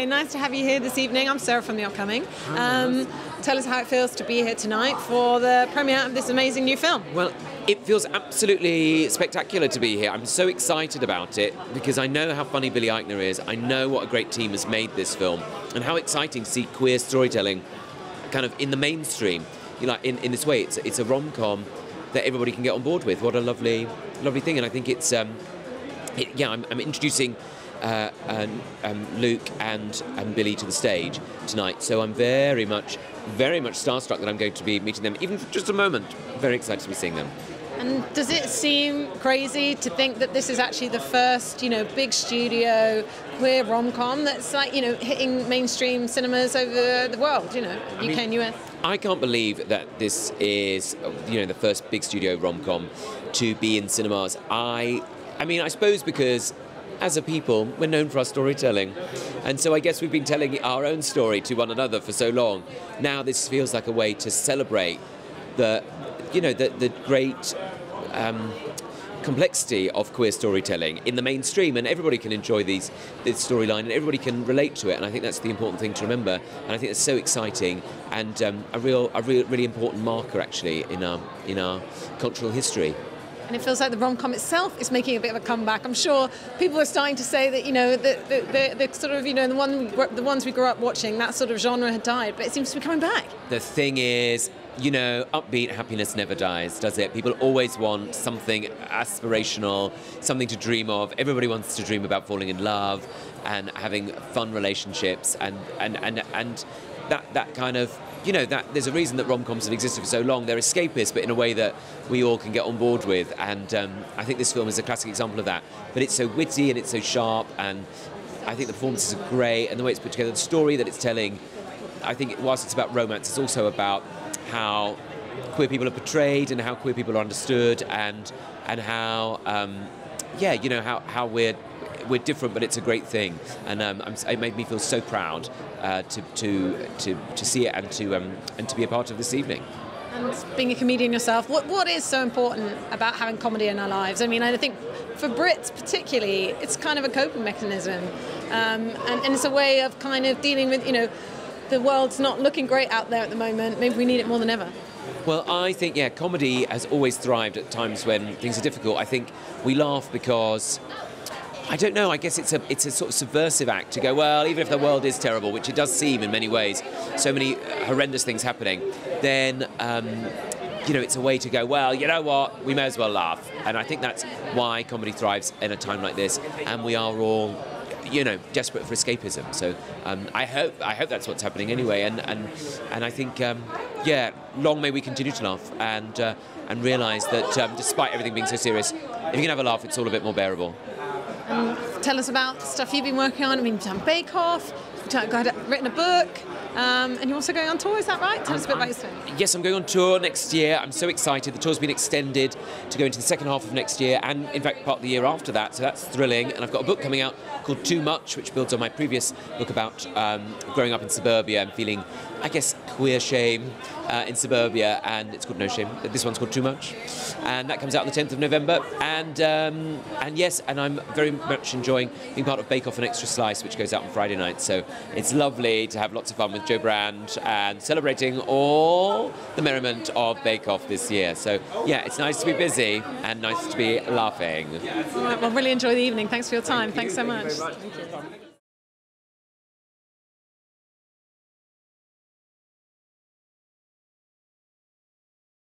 Hi, nice to have you here this evening. I'm Sarah from The Upcoming. Um, tell us how it feels to be here tonight for the premiere of this amazing new film. Well, it feels absolutely spectacular to be here. I'm so excited about it because I know how funny Billy Eichner is. I know what a great team has made this film and how exciting to see queer storytelling kind of in the mainstream. You know, in, in this way, it's, it's a rom-com that everybody can get on board with. What a lovely, lovely thing. And I think it's, um, it, yeah, I'm, I'm introducing uh, and, um, Luke and, and Billy to the stage tonight. So I'm very much, very much starstruck that I'm going to be meeting them, even for just a moment. Very excited to be seeing them. And does it seem crazy to think that this is actually the first, you know, big studio queer rom-com that's like, you know, hitting mainstream cinemas over the world, you know, UK mean, and US? I can't believe that this is, you know, the first big studio rom-com to be in cinemas. I, I mean, I suppose because as a people, we're known for our storytelling. And so I guess we've been telling our own story to one another for so long. Now this feels like a way to celebrate the, you know, the, the great um, complexity of queer storytelling in the mainstream, and everybody can enjoy these this storyline, and everybody can relate to it. And I think that's the important thing to remember. And I think it's so exciting and um, a real, a real, really important marker actually in our in our cultural history and it feels like the rom-com itself is making a bit of a comeback. I'm sure people are starting to say that you know the, the, the, the sort of you know the one the ones we grew up watching that sort of genre had died, but it seems to be coming back. The thing is, you know, upbeat happiness never dies, does it? People always want something aspirational, something to dream of. Everybody wants to dream about falling in love and having fun relationships and and and and that that kind of you know that there's a reason that rom-coms have existed for so long. They're escapist, but in a way that we all can get on board with. And um, I think this film is a classic example of that. But it's so witty and it's so sharp, and I think the performances are great, and the way it's put together, the story that it's telling. I think whilst it's about romance, it's also about how queer people are portrayed and how queer people are understood, and and how um, yeah, you know how how we're we're different, but it's a great thing, and um, it made me feel so proud uh, to, to, to, to see it and to, um, and to be a part of this evening. And being a comedian yourself, what, what is so important about having comedy in our lives? I mean, I think for Brits particularly, it's kind of a coping mechanism, um, and, and it's a way of kind of dealing with, you know, the world's not looking great out there at the moment. Maybe we need it more than ever. Well, I think, yeah, comedy has always thrived at times when things are difficult. I think we laugh because I don't know. I guess it's a it's a sort of subversive act to go. Well, even if the world is terrible, which it does seem in many ways, so many horrendous things happening, then. Um, you know, it's a way to go, well, you know what, we may as well laugh. And I think that's why comedy thrives in a time like this. And we are all you know, desperate for escapism. So um, I hope I hope that's what's happening anyway. And and and I think um, yeah, long may we continue to laugh and uh, and realise that um, despite everything being so serious, if you can have a laugh, it's all a bit more bearable. And tell us about stuff you've been working on. I mean, you've done Bake Off, you've written a book. Um, and you're also going on tour, is that right? Tell us a bit about yourself. Yes, I'm going on tour next year. I'm so excited. The tour's been extended to go into the second half of next year and, in fact, part of the year after that. So that's thrilling. And I've got a book coming out called Too Much, which builds on my previous book about um, growing up in suburbia and feeling, I guess, queer shame uh, in suburbia. And it's called No Shame. This one's called Too Much. And that comes out on the 10th of November. And, um, and yes, and I'm very much enjoying being part of Bake Off and Extra Slice, which goes out on Friday night. So it's lovely to have lots of fun with Jo Brand and celebrating all the merriment of Bake Off this year. So yeah, it's nice to be busy and nice to be laughing. All right, well, really enjoy the evening. Thanks for your time. Thank Thanks so much.